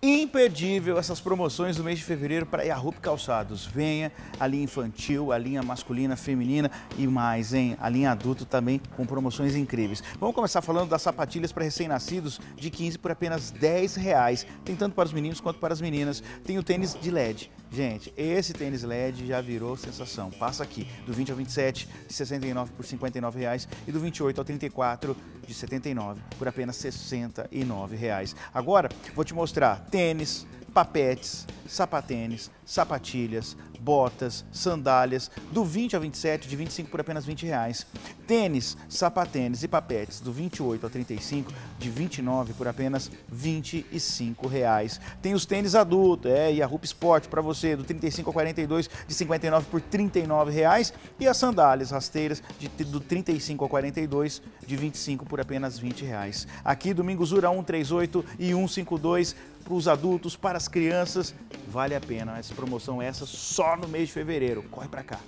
imperdível essas promoções do mês de fevereiro para Yahup Calçados. Venha a linha infantil, a linha masculina, feminina e mais, hein? A linha adulto também com promoções incríveis. Vamos começar falando das sapatilhas para recém-nascidos de 15 por apenas 10 reais. Tem tanto para os meninos quanto para as meninas. Tem o tênis de LED. Gente, esse tênis LED já virou sensação. Passa aqui, do 20 ao 27, de 69 por 59 reais e do 28 ao 34, de 79 por apenas 69 reais. Agora, vou te mostrar tênis, papetes, sapatênis, sapatilhas, botas, sandálias, do 20 ao 27, de 25 por apenas 20 reais. Tênis, sapatênis e papetes, do 28 ao 35, de 29 por apenas 25 reais. Tem os tênis adultos, é, e a Rup Sport para você, do 35 ao 42, de 59 por 39 reais. E as sandálias rasteiras, de, do 35 ao 42, de 25 por apenas 20 reais. Aqui, Domingos Ura 138 e 152, para os adultos, para as crianças, vale a pena. Essa promoção essa só no mês de fevereiro. Corre para cá.